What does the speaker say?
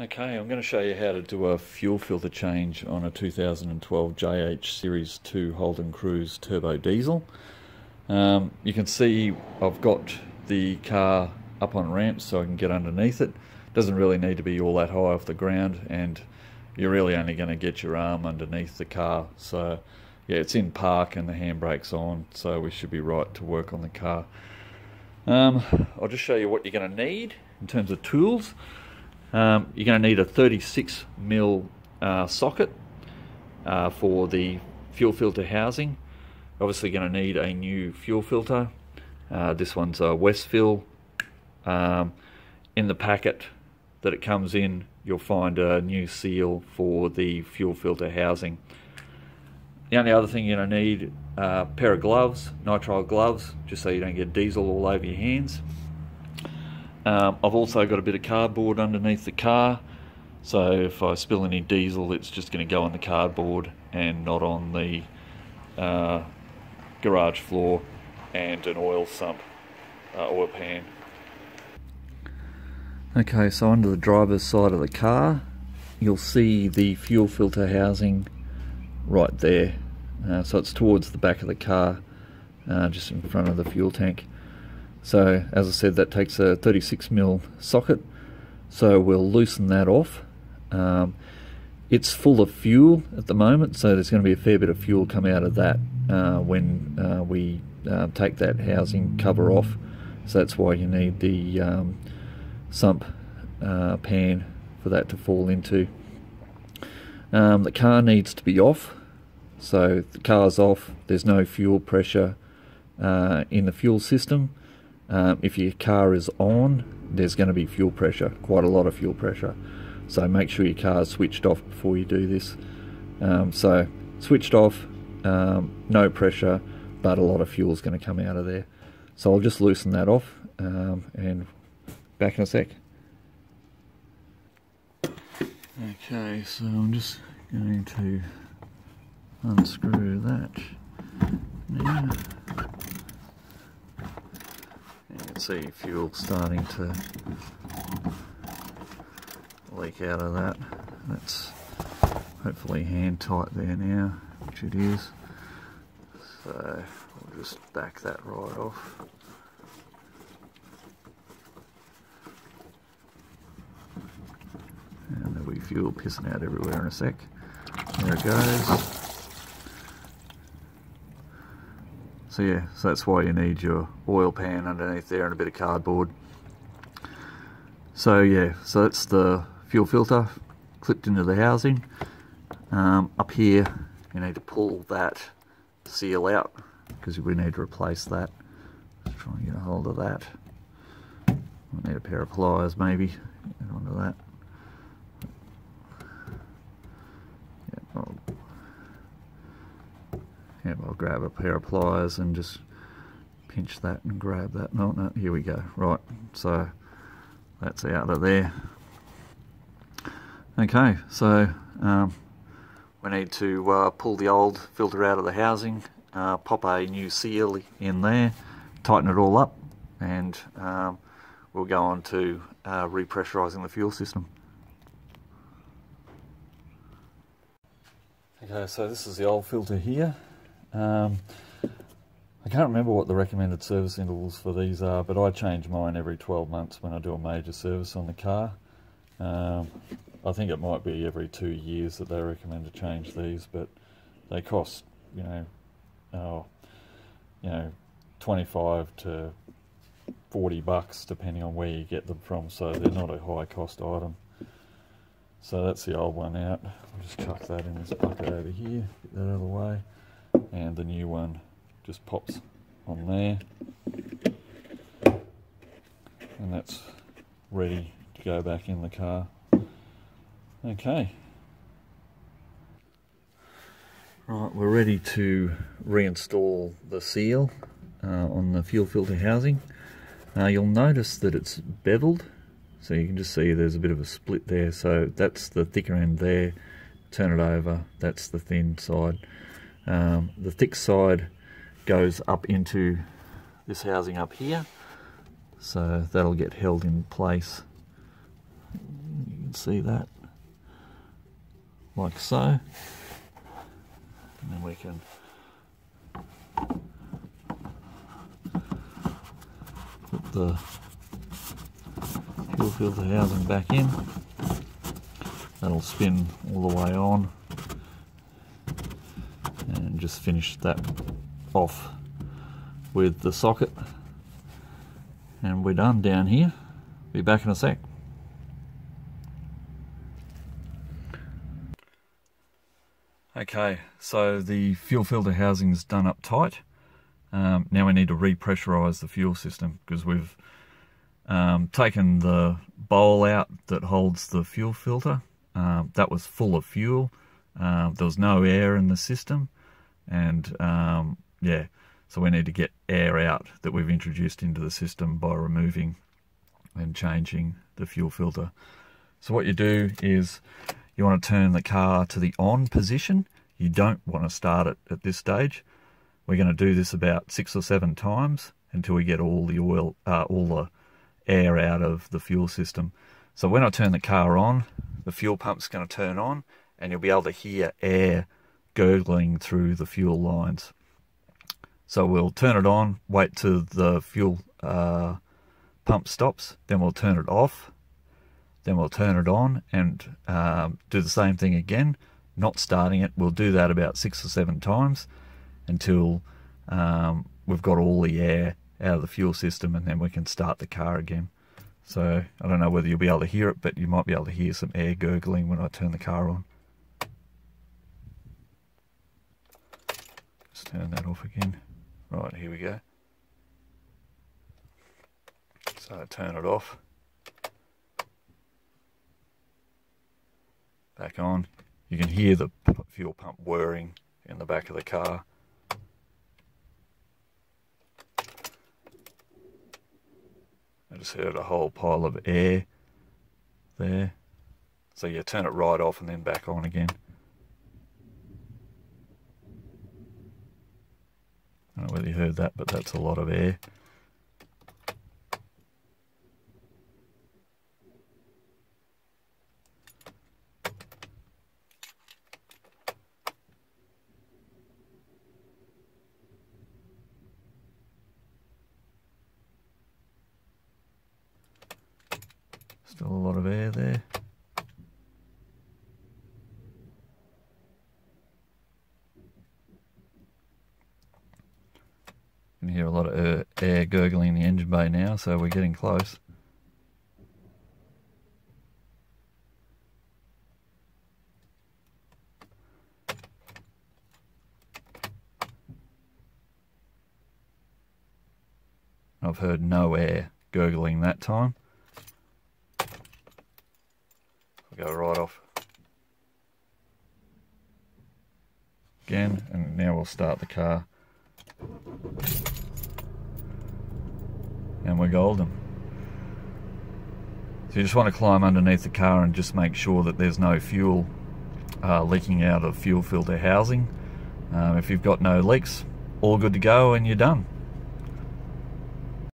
Okay, I'm going to show you how to do a fuel filter change on a 2012 JH Series 2 Holden Cruze Turbo Diesel. Um, you can see I've got the car up on ramps so I can get underneath it. Doesn't really need to be all that high off the ground and you're really only going to get your arm underneath the car. So yeah, it's in park and the handbrake's on so we should be right to work on the car. Um, I'll just show you what you're going to need in terms of tools. Um, you're going to need a 36 mil uh, socket uh, for the fuel filter housing. Obviously going to need a new fuel filter. Uh, this one's a Wesfil. Um, in the packet that it comes in, you'll find a new seal for the fuel filter housing. The only other thing you're going to need a pair of gloves, nitrile gloves, just so you don't get diesel all over your hands. Um, I've also got a bit of cardboard underneath the car, so if I spill any diesel, it's just going to go on the cardboard and not on the uh, garage floor and an oil sump, uh, oil pan. Okay, so under the driver's side of the car, you'll see the fuel filter housing right there. Uh, so it's towards the back of the car, uh, just in front of the fuel tank. So as I said, that takes a 36 mil socket. So we'll loosen that off. Um, it's full of fuel at the moment, so there's going to be a fair bit of fuel come out of that uh, when uh, we uh, take that housing cover off. So that's why you need the um, sump uh, pan for that to fall into. Um, the car needs to be off, so the car's off. There's no fuel pressure uh, in the fuel system. Um, if your car is on, there's going to be fuel pressure, quite a lot of fuel pressure. So make sure your car is switched off before you do this. Um, so switched off, um, no pressure, but a lot of fuel is going to come out of there. So I'll just loosen that off um, and back in a sec. Okay, so I'm just going to unscrew that now. You can see fuel starting to leak out of that. That's hopefully hand tight there now, which it is. So we'll just back that right off. And there'll be fuel pissing out everywhere in a sec. There it goes. So yeah, so that's why you need your oil pan underneath there and a bit of cardboard. So yeah, so that's the fuel filter clipped into the housing. Um, up here, you need to pull that seal out because we need to replace that. Let's try and get a hold of that. I need a pair of pliers maybe. Get onto that. I'll grab a pair of pliers and just pinch that and grab that. No, no, here we go. Right, so that's out of there. Okay, so um, we need to uh, pull the old filter out of the housing, uh, pop a new seal in there, tighten it all up, and um, we'll go on to uh, repressurizing the fuel system. Okay, so this is the old filter here. Um, I can't remember what the recommended service intervals for these are, but I change mine every 12 months when I do a major service on the car. Um, I think it might be every two years that they recommend to change these, but they cost, you know, oh, you know, 25 to 40 bucks depending on where you get them from, so they're not a high cost item. So that's the old one out. I'll just chuck that in this bucket over here, get that out of the way and the new one. Just pops on there. And that's ready to go back in the car. Okay. Right we're ready to reinstall the seal uh, on the fuel filter housing. Uh, you'll notice that it's beveled so you can just see there's a bit of a split there. So that's the thicker end there. Turn it over. That's the thin side um, the thick side goes up into this housing up here, so that'll get held in place. You can see that like so. And then we can put the fuel filter housing back in. That'll spin all the way on just finish that off with the socket and we're done down here. Be back in a sec. Okay, so the fuel filter housing is done up tight. Um, now we need to repressurize the fuel system because we've um, taken the bowl out that holds the fuel filter. Um, that was full of fuel. Um, there was no air in the system, and um, yeah, so we need to get air out that we've introduced into the system by removing and changing the fuel filter. So what you do is you want to turn the car to the on position. You don't want to start it at this stage. We're going to do this about six or seven times until we get all the oil, uh, all the air out of the fuel system. So when I turn the car on, the fuel pump's going to turn on and you'll be able to hear air gurgling through the fuel lines. So we'll turn it on, wait till the fuel uh, pump stops, then we'll turn it off, then we'll turn it on and um, do the same thing again, not starting it. We'll do that about six or seven times until um, we've got all the air out of the fuel system and then we can start the car again. So I don't know whether you'll be able to hear it, but you might be able to hear some air gurgling when I turn the car on. Turn that off again. Right, here we go. So I turn it off. Back on. You can hear the fuel pump whirring in the back of the car. I just heard a whole pile of air there. So you turn it right off and then back on again. Don't know whether you heard that, but that's a lot of air. Still a lot of air there. Can hear a lot of uh, air gurgling in the engine bay now, so we're getting close. I've heard no air gurgling that time. We'll go right off. Again, and now we'll start the car. And we're golden. So you just want to climb underneath the car and just make sure that there's no fuel uh, leaking out of fuel filter housing. Um, if you've got no leaks, all good to go and you're done.